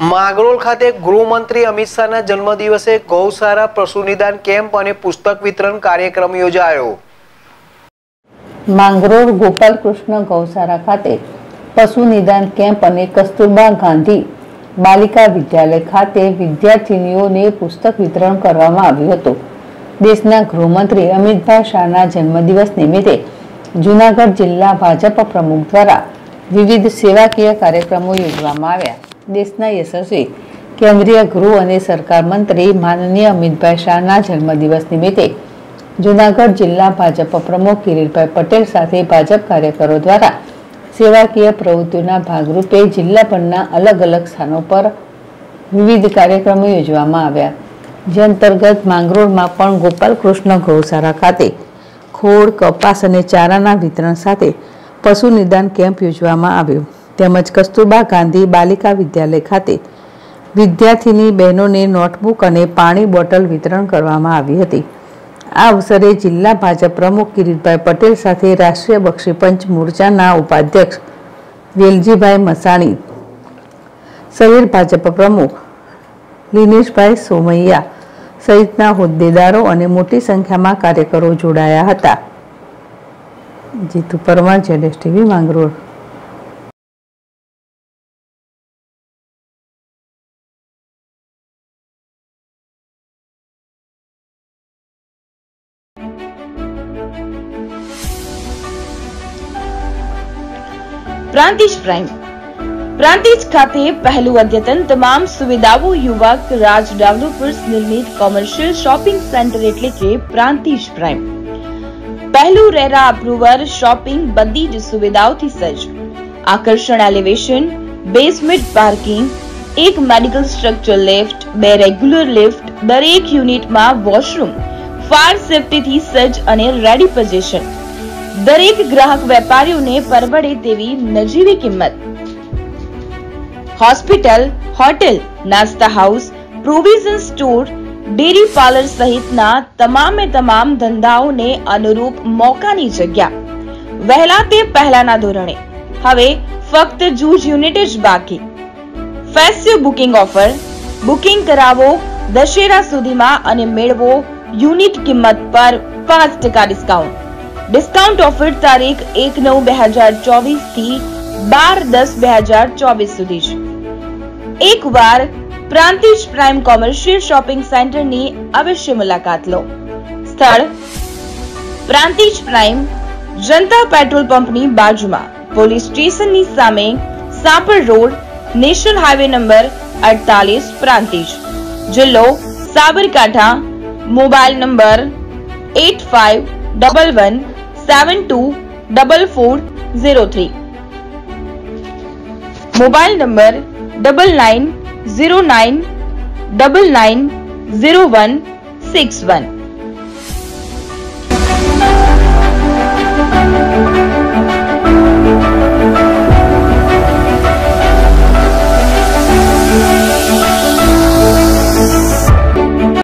માગરોળ ખાતે ગૃહમંત્રી અમિત શાહના જન્મદિવસે ગૌશાળા પશુ નિદાન કેમ્પ અને પુસ્તક વિતરણ કાર્યક્રમ યોજાયો. માંગરોળ ગોપાલકૃષ્ણ ગૌશાળા ખાતે પશુ નિદાન કેમ્પ અને કસ્તુરબા ગાંધી બાલિકા વિદ્યાલય ખાતે વિદ્યાર્થીનીઓને પુસ્તક વિતરણ કરવામાં આવ્યું હતું. દેશના ગૃહમંત્રી અમિતભાઈ શાહના જન્મદિવસ નિમિત્તે જૂનાગઢ જિલ્લા ભાજપ પ્રમુખ દ્વારા વિવિધ સેવાકીય કાર્યક્રમો યોજવામાં આવ્યા. દેશના યશસ્વી કેન્દ્રીય ગૃહ અને સરકાર મંત્રી માનનીય અમિતભાઈ શાહના જન્મદિવસ નિમિત્તે જૂનાગઢ જિલ્લા ભાજપ પ્રમુખ કિરીટભાઈ પટેલ સાથે ભાજપ કાર્યકરો દ્વારા સેવાકીય પ્રવૃત્તિઓના ભાગરૂપે જિલ્લાભરના અલગ અલગ સ્થાનો પર વિવિધ કાર્યક્રમો યોજવામાં આવ્યા. જે અંતર્ગત માંગરોળમાં પણ ગોપાલકૃષ્ણ ગૌશાળા ખાતે ખોળ, કપાસ અને ચારાના વિતરણ સાથે પશુ નિદાન કેમ્પ યોજવામાં આવ્યો. તેમજ કસ્તુરબા ગાંધી બાલિકા વિદ્યાલય ખાતે વિદ્યાર્થીની બહેનોને નોટબુક અને પાણી બોટલ વિતરણ કરવામાં આવી હતી. આ અવસરે જિલ્લા ભાજપ પ્રમુખ કિરીટભાઈ પટેલ સાથે રાષ્ટ્રીય બક્ષી પંચ મોરચાના ઉપાધ્યક્ષ વેલજીભાઈ મસાણી, શહેર ભાજપ પ્રમુખ લિનેશભાઈ સોમૈયા સહિતના હોદ્દેદારો અને મોટી સંખ્યામાં કાર્યકરો જોડાયા હતા. જીતુ પરમાર જેડેશ ટીવી, માંગરોળ. પ્રાંતિજ પ્રાઇમ. પ્રાંતિજ ખાતે પહેલું અદ્યતન તમામ સુવિધાઓ યુવક, રાજ ડેવલપર્સ નિર્મિત કોમર્શિયલ શોપિંગ સેન્ટર એટલે કે પ્રાંતિજ પ્રાઇમ. પહેલું રેરા અપ્રુવર શોપિંગ બધી જ સુવિધાઓથી સજ્જ. આકર્ષણ એલિવેશન બેઝમેન્ટ પાર્કિંગ એક મેડિકલ સ્ટ્રક્ચર લિફ્ટ બે રેગ્યુલર લિફ્ટ દરેક યુનિટમાં વોશરૂમ ફાયર સેફટીથી સજ્જ અને રેડી પોઝિશન દરેક ગ્રાહક વેપારીઓને પરવડે તેવી નજીવી કિંમત. હોસ્પિટલ, હોટેલ, નાસ્તા house, provision store, dairy parlour સહિતના તમામે તમામ ધંધાઓને અનુરૂપ મોકાની જગ્યા. વહેલા તે પહેલાના ધોરણે. હવે ફક્ત જૂજ યુનિટ જ બાકી. Festive booking offer. બુકિંગ કરાવો, દશેરા સુધીમાં અને મેળવો યુનિટ કિંમત પર પાંચ ટકા ડિસ્કાઉન્ટ. ડિસ્કાઉન્ટ ઓફર તારીખ એક નવ બે હજાર ચોવીસ થી બાર દસ બે હજાર ચોવીસ સુધી છે એક વાર પ્રાંતિજ પ્રાઇમ કોમર્શિયલ શોપિંગ સેન્ટરની અવશ્ય મુલાકાત લો સ્થળ પ્રાંતિજ પ્રાઇમ જનતા પેટ્રોલ પંપની બાજુમાં પોલીસ સ્ટેશનની સામે Sapar road national highway number અડતાલીસ પ્રાંતિજ જિલ્લો Sabarkantha mobile number eight five double one seven two double four zero three mobile number double nine zero nine double nine zero one six one